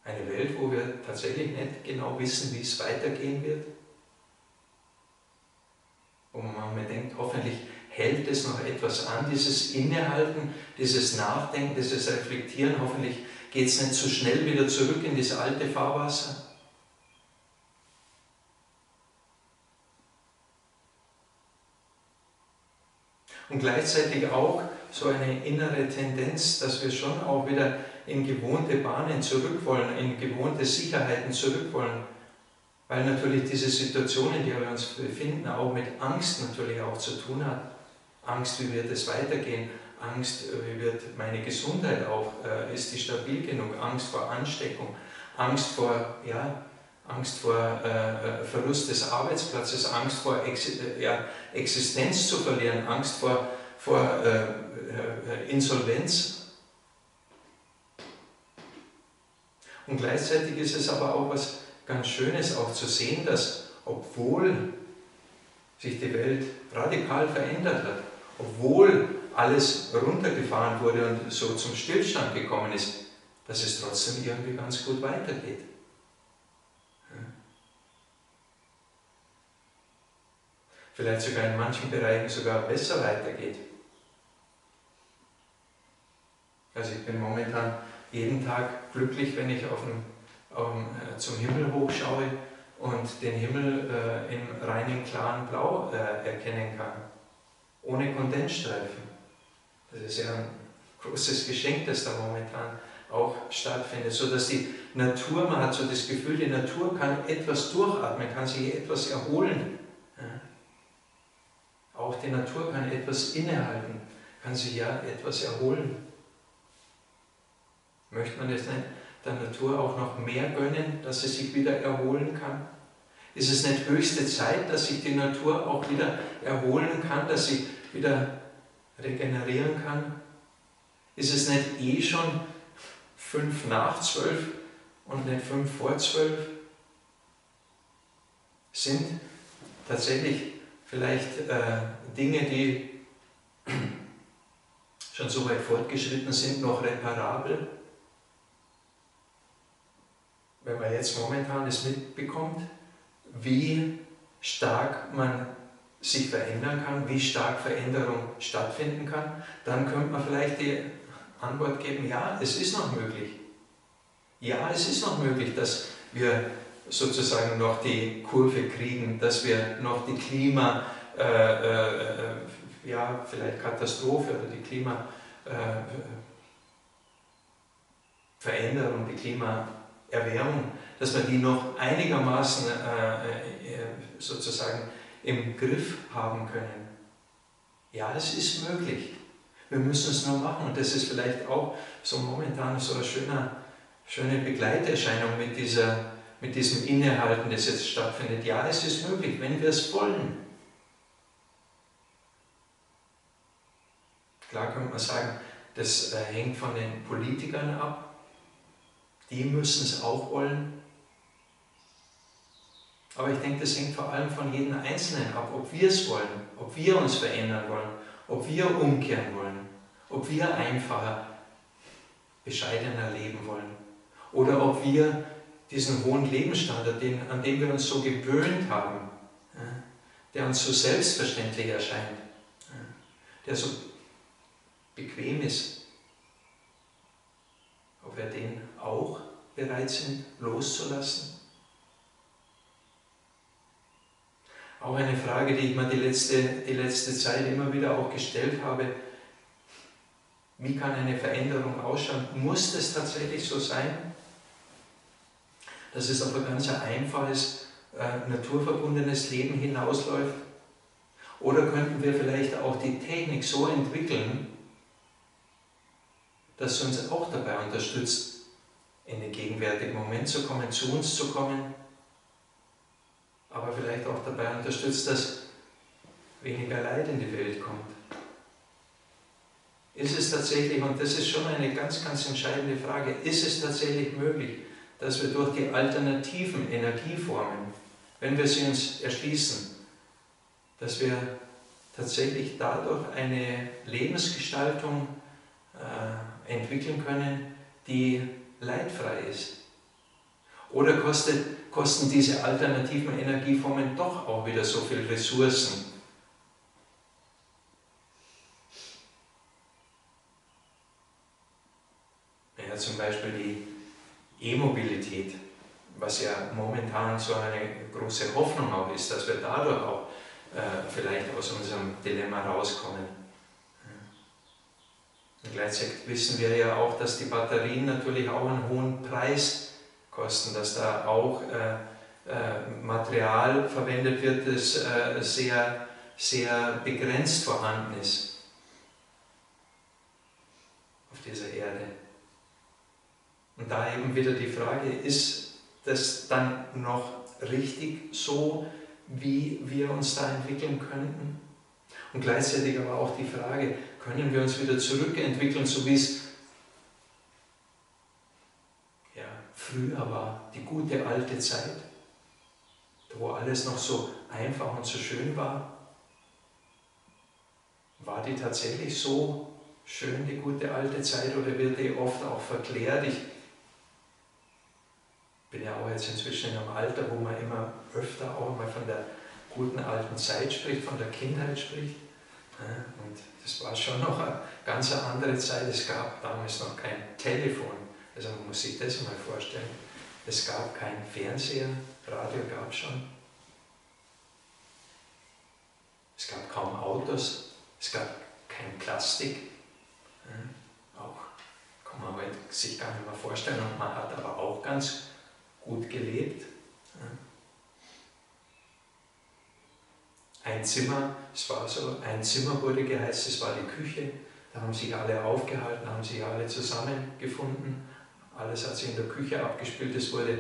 Eine Welt, wo wir tatsächlich nicht genau wissen, wie es weitergehen wird. Wo man denkt, hoffentlich hält es noch etwas an, dieses Innehalten, dieses Nachdenken, dieses Reflektieren. Hoffentlich geht es nicht zu so schnell wieder zurück in das alte Fahrwasser. Und gleichzeitig auch so eine innere Tendenz, dass wir schon auch wieder in gewohnte Bahnen zurück wollen, in gewohnte Sicherheiten zurück wollen. Weil natürlich diese Situation, in der wir uns befinden, auch mit Angst natürlich auch zu tun hat. Angst, wie wird es weitergehen? Angst, äh, wie wird meine Gesundheit auch, äh, ist die stabil genug? Angst vor Ansteckung, Angst vor, ja, Angst vor äh, Verlust des Arbeitsplatzes, Angst vor Ex äh, ja, Existenz zu verlieren, Angst vor, vor äh, Insolvenz. Und gleichzeitig ist es aber auch was ganz Schönes auch zu sehen, dass obwohl sich die Welt radikal verändert hat, obwohl alles runtergefahren wurde und so zum Stillstand gekommen ist, dass es trotzdem irgendwie ganz gut weitergeht. Vielleicht sogar in manchen Bereichen sogar besser weitergeht. Also ich bin momentan jeden Tag glücklich, wenn ich auf den, auf den, äh, zum Himmel hochschaue und den Himmel äh, im reinen, klaren Blau äh, erkennen kann ohne Kondensstreifen. Das ist ja ein großes Geschenk, das da momentan auch stattfindet, so dass die Natur, man hat so das Gefühl, die Natur kann etwas durchatmen, kann sich etwas erholen. Auch die Natur kann etwas innehalten, kann sich ja etwas erholen. Möchte man es nicht der Natur auch noch mehr gönnen, dass sie sich wieder erholen kann? Ist es nicht höchste Zeit, dass sich die Natur auch wieder erholen kann, dass sie wieder regenerieren kann? Ist es nicht eh schon fünf nach zwölf und nicht fünf vor zwölf? Sind tatsächlich vielleicht äh, Dinge, die *clears throat* schon so weit fortgeschritten sind, noch reparabel? Wenn man jetzt momentan es mitbekommt, wie stark man sich verändern kann, wie stark Veränderung stattfinden kann, dann könnte man vielleicht die Antwort geben, ja, es ist noch möglich. Ja, es ist noch möglich, dass wir sozusagen noch die Kurve kriegen, dass wir noch die Klima, äh, äh, äh ja, vielleicht Katastrophe oder die Klimaveränderung, äh, die Klimaerwärmung, dass wir die noch einigermaßen äh, äh, sozusagen im Griff haben können. Ja, es ist möglich. Wir müssen es nur machen und das ist vielleicht auch so momentan so eine schöne, schöne Begleiterscheinung mit, dieser, mit diesem Innehalten, das jetzt stattfindet. Ja, es ist möglich, wenn wir es wollen. Klar könnte man sagen, das äh, hängt von den Politikern ab. Die müssen es auch wollen. Aber ich denke, das hängt vor allem von jedem Einzelnen ab, ob wir es wollen, ob wir uns verändern wollen, ob wir umkehren wollen, ob wir einfacher, bescheidener leben wollen oder ob wir diesen hohen Lebensstandard, den, an dem wir uns so gewöhnt haben, der uns so selbstverständlich erscheint, der so bequem ist, ob wir den auch bereit sind loszulassen Auch eine Frage, die ich mir die letzte, die letzte Zeit immer wieder auch gestellt habe. Wie kann eine Veränderung ausschauen? Muss das tatsächlich so sein? Dass es auf ein ganz einfaches, äh, naturverbundenes Leben hinausläuft? Oder könnten wir vielleicht auch die Technik so entwickeln, dass sie uns auch dabei unterstützt, in den gegenwärtigen Moment zu kommen, zu uns zu kommen, aber vielleicht auch dabei unterstützt, dass weniger Leid in die Welt kommt. ist es tatsächlich, und das ist schon eine ganz, ganz entscheidende Frage, ist es tatsächlich möglich, dass wir durch die alternativen Energieformen, wenn wir sie uns erschließen, dass wir tatsächlich dadurch eine Lebensgestaltung äh, entwickeln können, die leidfrei ist? Oder kostet, kosten diese alternativen Energieformen doch auch wieder so viel Ressourcen? Ja, zum Beispiel die E-Mobilität, was ja momentan so eine große Hoffnung auch ist, dass wir dadurch auch äh, vielleicht aus unserem Dilemma rauskommen. Und gleichzeitig wissen wir ja auch, dass die Batterien natürlich auch einen hohen Preis kosten, dass da auch äh, äh, Material verwendet wird, das äh, sehr, sehr begrenzt vorhanden ist auf dieser Erde. Und da eben wieder die Frage, ist das dann noch richtig so, wie wir uns da entwickeln könnten? Und gleichzeitig aber auch die Frage, können wir uns wieder zurückentwickeln, so wie es ja, früher war, die gute alte Zeit, wo alles noch so einfach und so schön war? War die tatsächlich so schön, die gute alte Zeit, oder wird die oft auch verklärt? Ich bin ja auch jetzt inzwischen in einem Alter, wo man immer öfter auch mal von der guten alten Zeit spricht, von der Kindheit spricht. Und das war schon noch eine ganz andere Zeit. Es gab damals noch kein Telefon. Also man muss sich das mal vorstellen. Es gab keinen Fernseher, Radio gab es schon. Es gab kaum Autos, es gab kein Plastik. Auch kann man sich gar nicht mehr vorstellen. Und man hat aber auch ganz gut gelebt. Ein Zimmer, es war so, ein Zimmer wurde geheizt, es war die Küche. Da haben sich alle aufgehalten, haben sich alle zusammengefunden. Alles hat sich in der Küche abgespielt. Das, wurde,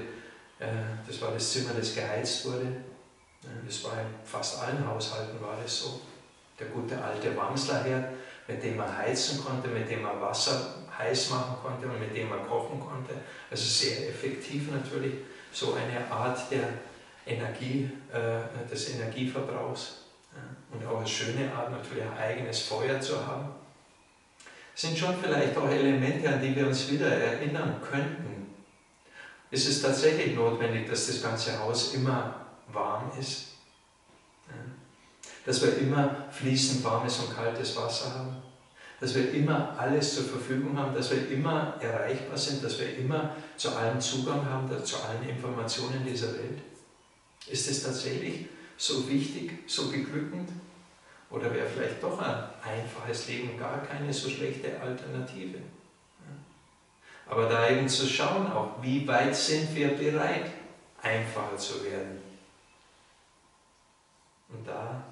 äh, das war das Zimmer, das geheizt wurde. Das war in fast allen Haushalten war das so. Der gute alte Wamslerherd, mit dem man heizen konnte, mit dem man Wasser heiß machen konnte und mit dem man kochen konnte. Also sehr effektiv natürlich, so eine Art der Energie, äh, des Energieverbrauchs. Und auch eine schöne Art, natürlich ein eigenes Feuer zu haben. Sind schon vielleicht auch Elemente, an die wir uns wieder erinnern könnten. Ist es tatsächlich notwendig, dass das ganze Haus immer warm ist? Dass wir immer fließend warmes und kaltes Wasser haben? dass wir immer alles zur Verfügung haben, dass wir immer erreichbar sind, dass wir immer zu allem Zugang haben, zu allen Informationen dieser Welt? Ist es tatsächlich so wichtig, so beglückend? Oder wäre vielleicht doch ein einfaches Leben gar keine so schlechte Alternative? Aber da eben zu schauen, auch wie weit sind wir bereit, einfacher zu werden. Und da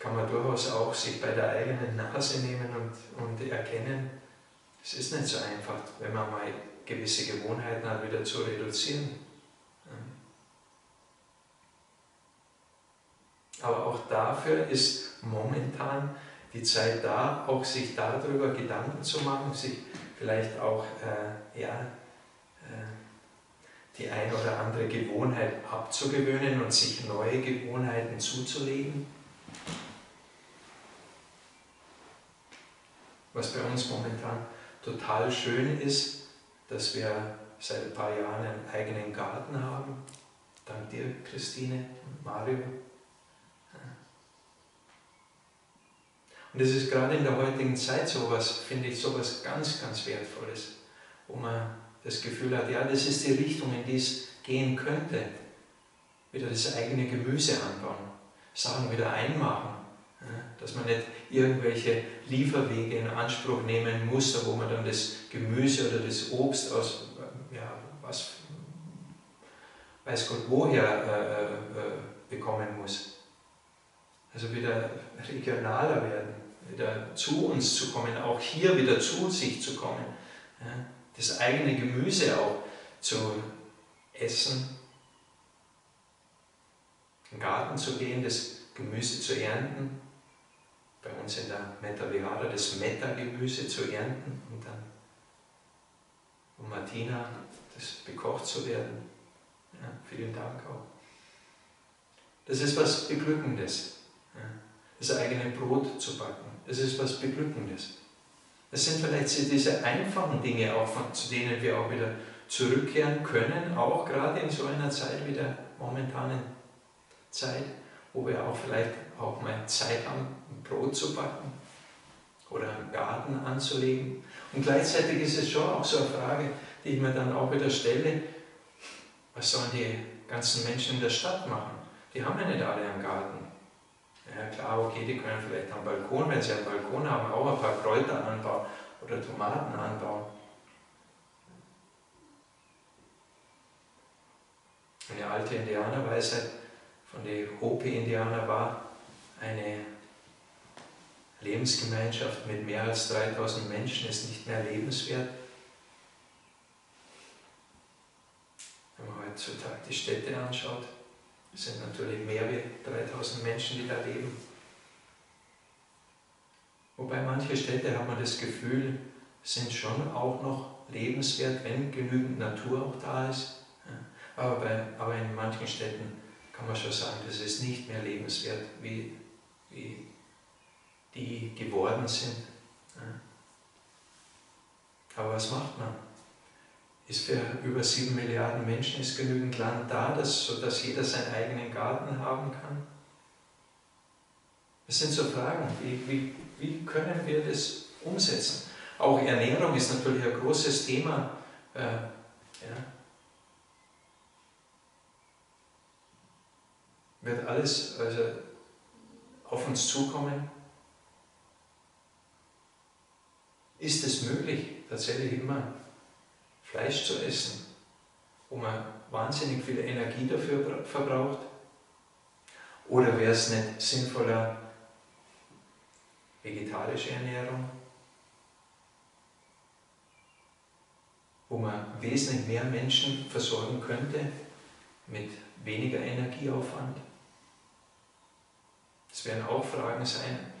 kann man durchaus auch sich bei der eigenen Nase nehmen und, und erkennen, es ist nicht so einfach, wenn man mal gewisse Gewohnheiten hat, wieder zu reduzieren. Aber auch dafür ist momentan die Zeit da, auch sich darüber Gedanken zu machen, sich vielleicht auch äh, ja, äh, die ein oder andere Gewohnheit abzugewöhnen und sich neue Gewohnheiten zuzulegen. Was bei uns momentan total schön ist, dass wir seit ein paar Jahren einen eigenen Garten haben. Dank dir, Christine und Mario. Und das ist gerade in der heutigen Zeit sowas, finde ich, sowas ganz, ganz Wertvolles, wo man das Gefühl hat, ja, das ist die Richtung, in die es gehen könnte. Wieder das eigene Gemüse anbauen, Sachen wieder einmachen, dass man nicht irgendwelche Lieferwege in Anspruch nehmen muss, wo man dann das Gemüse oder das Obst aus, ja, was weiß Gott woher äh, äh, bekommen muss. Also wieder regionaler werden, wieder zu uns zu kommen, auch hier wieder zu sich zu kommen. Ja, das eigene Gemüse auch zu essen, im Garten zu gehen, das Gemüse zu ernten bei uns in der Metta-Vihara das Metta-Gemüse zu ernten und dann um Martina das bekocht zu werden. Ja, vielen Dank auch. Das ist was Beglückendes, das eigene Brot zu backen. Das ist was Beglückendes. Das sind vielleicht diese einfachen Dinge, auch von, zu denen wir auch wieder zurückkehren können, auch gerade in so einer Zeit wie der momentanen Zeit, wo wir auch vielleicht auch mal Zeit haben, ein Brot zu backen oder einen Garten anzulegen. Und gleichzeitig ist es schon auch so eine Frage, die ich mir dann auch wieder stelle, was sollen die ganzen Menschen in der Stadt machen? Die haben ja nicht alle einen Garten. Ja klar, okay, die können vielleicht am Balkon, wenn sie einen Balkon haben, auch ein paar Kräuter anbauen oder Tomaten anbauen. Eine alte Indianerweisheit von den Hopi-Indianern war, eine Lebensgemeinschaft mit mehr als 3000 Menschen ist nicht mehr lebenswert. Wenn man heutzutage die Städte anschaut, es sind natürlich mehr wie 3000 Menschen, die da leben. Wobei manche Städte, hat man das Gefühl, sind schon auch noch lebenswert, wenn genügend Natur auch da ist. Aber, bei, aber in manchen Städten kann man schon sagen, das ist nicht mehr lebenswert, wie, wie die geworden sind. Aber was macht man? Ist für über sieben Milliarden Menschen ist genügend Land da, dass, sodass jeder seinen eigenen Garten haben kann? Das sind so Fragen, wie, wie, wie können wir das umsetzen? Auch Ernährung ist natürlich ein großes Thema. Äh, ja. Wird alles also auf uns zukommen? Ist es möglich, tatsächlich immer Fleisch zu essen, wo man wahnsinnig viel Energie dafür verbraucht? Oder wäre es nicht sinnvoller, vegetarische Ernährung, wo man wesentlich mehr Menschen versorgen könnte mit weniger Energieaufwand? Das werden auch Fragen sein,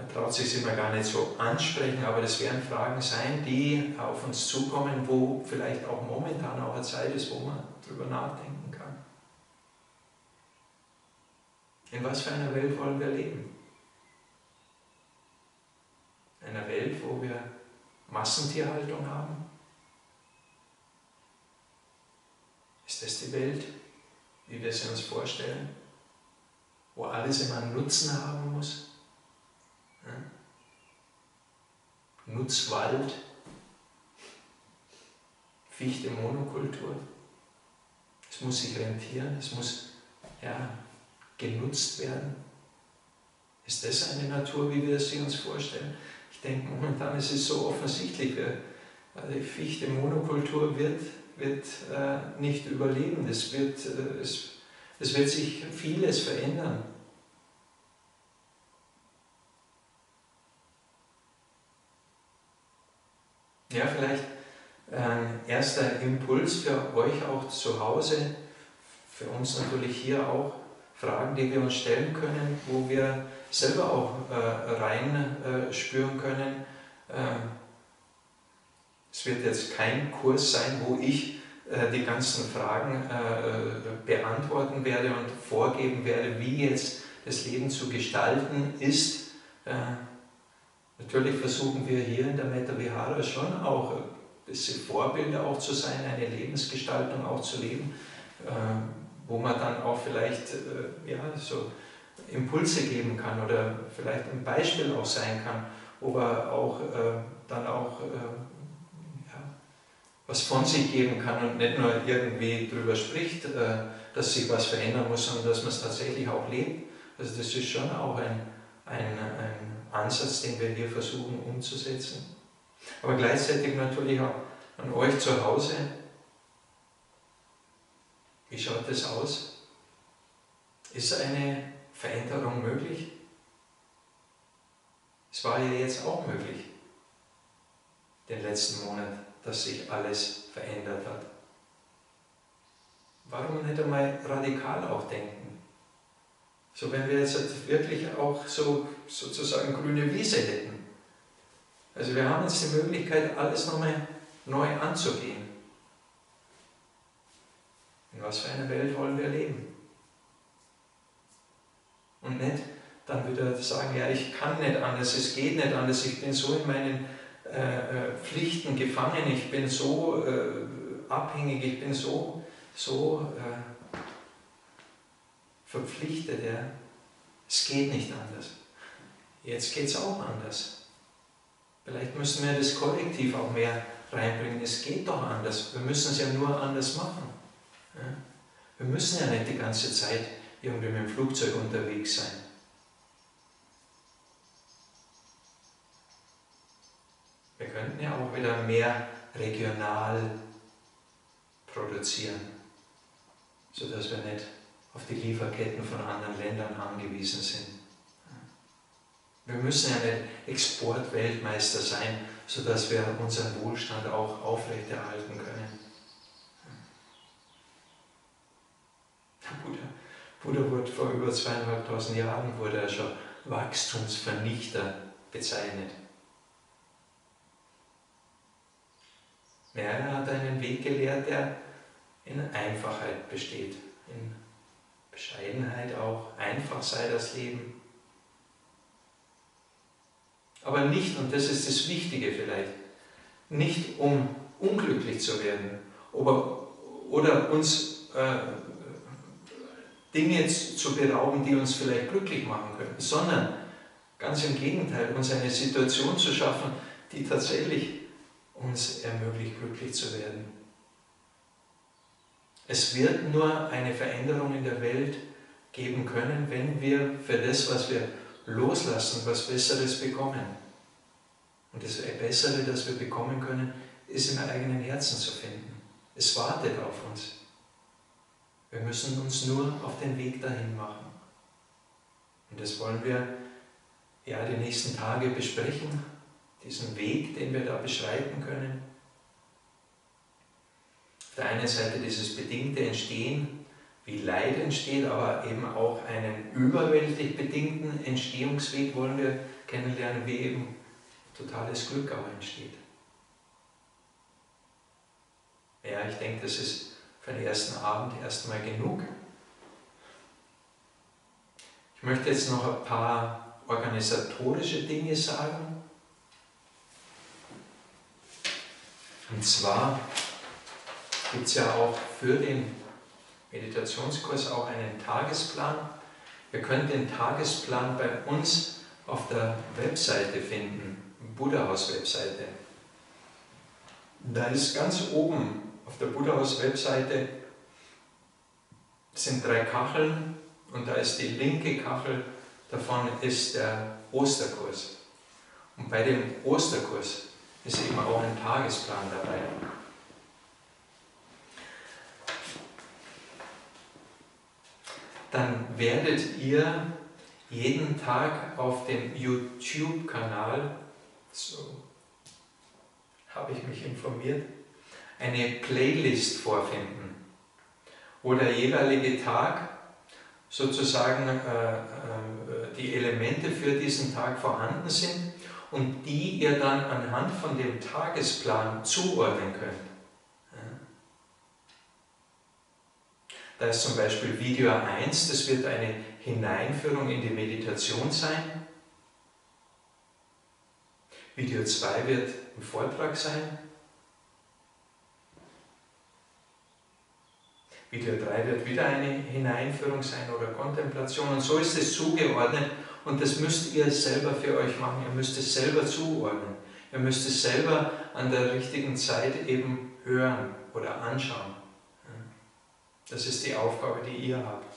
man traut sich immer gar nicht so ansprechen, aber das werden Fragen sein, die auf uns zukommen, wo vielleicht auch momentan auch eine Zeit ist, wo man darüber nachdenken kann. In was für einer Welt wollen wir leben? Einer Welt, wo wir Massentierhaltung haben? Ist das die Welt, wie wir sie uns vorstellen? Wo alles immer einen Nutzen haben muss? Nutzwald, Fichte Monokultur. Es muss sich rentieren, es muss ja, genutzt werden. Ist das eine Natur, wie wir sie uns vorstellen? Ich denke, momentan ist es so offensichtlich. Also die Fichte Monokultur wird, wird äh, nicht überleben. Es wird, äh, es, es wird sich vieles verändern. Ja, vielleicht ein erster Impuls für euch auch zu Hause, für uns natürlich hier auch Fragen, die wir uns stellen können, wo wir selber auch äh, rein äh, spüren können. Äh, es wird jetzt kein Kurs sein, wo ich äh, die ganzen Fragen äh, beantworten werde und vorgeben werde, wie jetzt das Leben zu gestalten ist. Äh, Natürlich versuchen wir hier in der Metta Vihara schon auch bisschen Vorbilder auch zu sein, eine Lebensgestaltung auch zu leben, äh, wo man dann auch vielleicht äh, ja, so Impulse geben kann oder vielleicht ein Beispiel auch sein kann, wo man auch äh, dann auch ja, was von sich geben kann und nicht nur irgendwie darüber spricht, dass sich was verändern muss, sondern dass man es tatsächlich auch lebt. Also das ist schon auch ein, ein, ein Ansatz, den wir hier versuchen umzusetzen. Aber gleichzeitig natürlich auch an euch zu Hause. Wie schaut das aus? Ist eine Veränderung möglich? Es war ja jetzt auch möglich, den letzten Monat, dass sich alles verändert hat. Warum nicht einmal radikal auch denken? So wenn wir jetzt wirklich auch so sozusagen grüne Wiese hätten. Also wir haben jetzt die Möglichkeit, alles nochmal neu anzugehen. In was für einer Welt wollen wir leben? Und nicht dann wieder sagen, ja, ich kann nicht anders, es geht nicht anders, ich bin so in meinen äh, äh Pflichten gefangen, ich bin so äh, abhängig, ich bin so, so äh, verpflichtet. Ja. Es geht nicht anders. Jetzt geht es auch anders. Vielleicht müssen wir das Kollektiv auch mehr reinbringen. Es geht doch anders. Wir müssen es ja nur anders machen. Wir müssen ja nicht die ganze Zeit irgendwie mit dem Flugzeug unterwegs sein. Wir könnten ja auch wieder mehr regional produzieren, sodass wir nicht auf die Lieferketten von anderen Ländern angewiesen sind. Wir müssen nicht Exportweltmeister sein, sodass wir unseren Wohlstand auch aufrechterhalten können. Buddha, Buddha wurde vor über zweieinhalbtausend Jahren wurde er schon Wachstumsvernichter bezeichnet. Er hat einen Weg gelehrt, der in Einfachheit besteht, in Bescheidenheit auch. Einfach sei das Leben. Aber nicht, und das ist das Wichtige vielleicht, nicht um unglücklich zu werden oder, oder uns äh, Dinge zu berauben, die uns vielleicht glücklich machen könnten, sondern ganz im Gegenteil, uns eine Situation zu schaffen, die tatsächlich uns ermöglicht, glücklich zu werden. Es wird nur eine Veränderung in der Welt geben können, wenn wir für das, was wir loslassen, was Besseres bekommen. Und das Bessere, das wir bekommen können, ist im eigenen Herzen zu finden. Es wartet auf uns. Wir müssen uns nur auf den Weg dahin machen. Und das wollen wir ja die nächsten Tage besprechen diesen Weg, den wir da beschreiten können. Auf der einen Seite dieses bedingte Entstehen, wie Leid entsteht, aber eben auch einen überwältig bedingten Entstehungsweg wollen wir kennenlernen, wie eben totales Glück auch entsteht. Ja, ich denke, das ist für den ersten Abend erstmal genug. Ich möchte jetzt noch ein paar organisatorische Dinge sagen. Und zwar gibt es ja auch für den Meditationskurs auch einen Tagesplan. Ihr könnt den Tagesplan bei uns auf der Webseite finden, Buddha-Haus-Webseite. Da ist ganz oben auf der Buddha-Haus-Webseite sind drei Kacheln und da ist die linke Kachel, davon ist der Osterkurs. Und bei dem Osterkurs ist eben auch ein Tagesplan dabei. Dann werdet ihr jeden Tag auf dem YouTube-Kanal, so habe ich mich informiert, eine Playlist vorfinden, wo der jeweilige Tag sozusagen äh, äh, die Elemente für diesen Tag vorhanden sind und die ihr dann anhand von dem Tagesplan zuordnen könnt. Da ist zum Beispiel Video 1, das wird eine Hineinführung in die Meditation sein. Video 2 wird ein Vortrag sein. Video 3 wird wieder eine Hineinführung sein oder Kontemplation. Und so ist es zugeordnet und das müsst ihr selber für euch machen. Ihr müsst es selber zuordnen. Ihr müsst es selber an der richtigen Zeit eben hören oder anschauen. Das ist die Aufgabe, die ihr habt.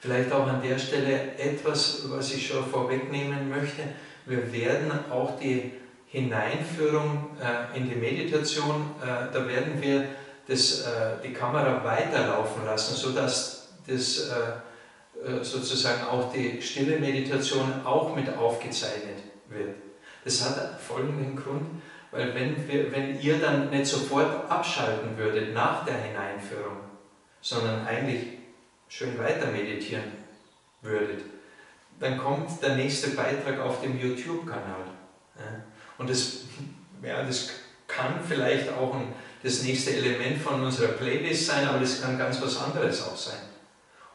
Vielleicht auch an der Stelle etwas, was ich schon vorwegnehmen möchte. Wir werden auch die Hineinführung äh, in die Meditation, äh, da werden wir das, äh, die Kamera weiterlaufen lassen, sodass das äh, sozusagen auch die stille Meditation auch mit aufgezeichnet wird. Das hat folgenden Grund, weil wenn, wenn ihr dann nicht sofort abschalten würdet nach der Hineinführung, sondern eigentlich schön weiter meditieren würdet, dann kommt der nächste Beitrag auf dem YouTube-Kanal. Und das, *laughs* ja, das kann vielleicht auch ein, das nächste Element von unserer Playlist sein, aber das kann ganz was anderes auch sein.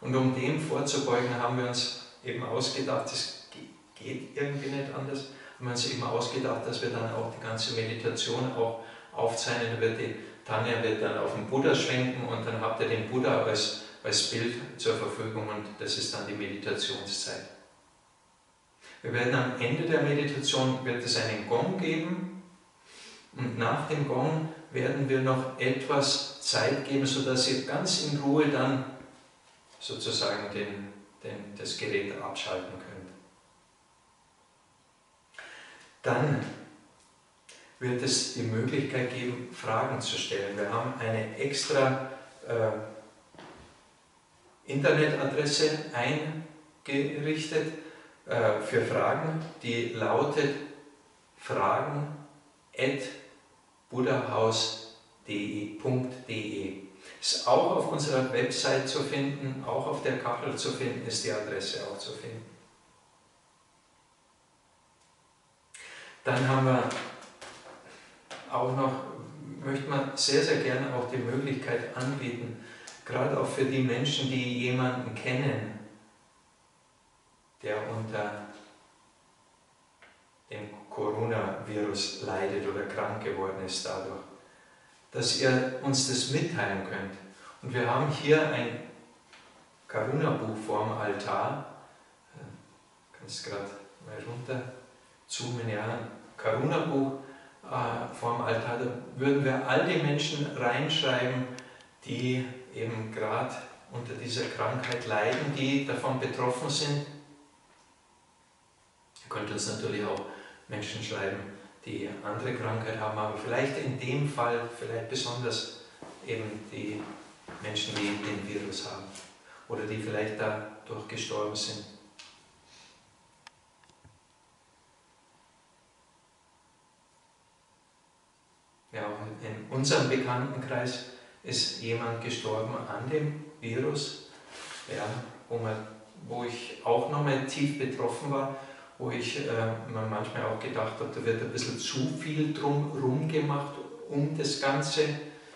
Und um dem vorzubeugen, haben wir uns eben ausgedacht, das geht irgendwie nicht anders, haben wir uns eben ausgedacht, dass wir dann auch die ganze Meditation auch aufzeichnen. Wird die Tanja wird dann auf den Buddha schwenken und dann habt ihr den Buddha als, als Bild zur Verfügung und das ist dann die Meditationszeit. Wir werden am Ende der Meditation wird es einen Gong geben und nach dem Gong werden wir noch etwas Zeit geben, sodass ihr ganz in Ruhe dann sozusagen den, den, das Gerät abschalten könnt. Dann wird es die Möglichkeit geben, Fragen zu stellen. Wir haben eine extra äh, Internetadresse eingerichtet äh, für Fragen, die lautet fragen.buddhahaus.de. Ist auch auf unserer Website zu finden, auch auf der Kachel zu finden, ist die Adresse auch zu finden. Dann haben wir auch noch, möchte man sehr, sehr gerne auch die Möglichkeit anbieten, gerade auch für die Menschen, die jemanden kennen, der unter dem Coronavirus leidet oder krank geworden ist dadurch, dass ihr uns das mitteilen könnt. Und wir haben hier ein Karuna-Buch vorm Altar. Du kannst gerade mal runter ja, ein Karuna-Buch äh, vorm Altar. Da würden wir all die Menschen reinschreiben, die eben gerade unter dieser Krankheit leiden, die davon betroffen sind könnte uns natürlich auch Menschen schreiben, die andere Krankheit haben, aber vielleicht in dem Fall, vielleicht besonders eben die Menschen, die den Virus haben oder die vielleicht dadurch gestorben sind. Ja, in unserem Bekanntenkreis ist jemand gestorben an dem Virus, ja, wo, man, wo ich auch nochmal tief betroffen war wo ich äh, mir manchmal auch gedacht habe, da wird ein bisschen zu viel drum gemacht um das Ganze.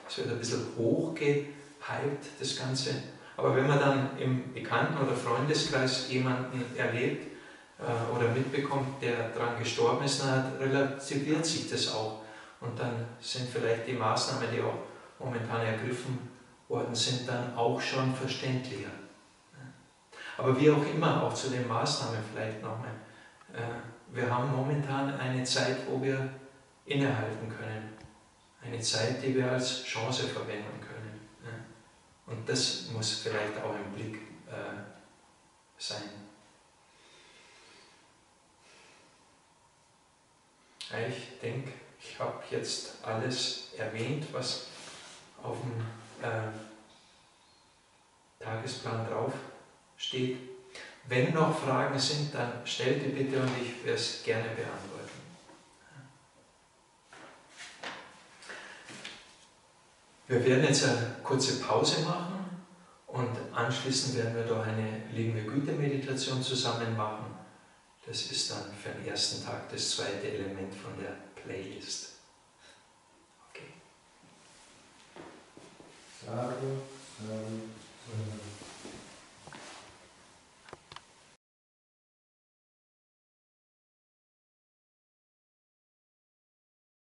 Es wird ein bisschen hochgehypt, das Ganze. Aber wenn man dann im Bekannten- oder Freundeskreis jemanden erlebt äh, oder mitbekommt, der daran gestorben ist, dann relativiert sich das auch. Und dann sind vielleicht die Maßnahmen, die auch momentan ergriffen worden sind, dann auch schon verständlicher. Aber wie auch immer, auch zu den Maßnahmen vielleicht nochmal. Äh, wir haben momentan eine Zeit, wo wir innehalten können. Eine Zeit, die wir als Chance verwenden können. Und das muss vielleicht auch im Blick äh, sein. Ich denke, ich habe jetzt alles erwähnt, was auf dem äh, Tagesplan drauf steht. Wenn noch Fragen sind, dann stellt die bitte und ich werde es gerne beantworten. Wir werden jetzt eine kurze Pause machen und anschließend werden wir doch eine liebende Güte-Meditation zusammen machen. Das ist dann für den ersten Tag das zweite Element von der playlist. Okay. Sarva, sarva, sarva.